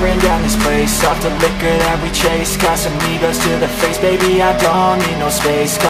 tearing down this place. Off the liquor that we chase. Casamigos to the face, baby I don't need no space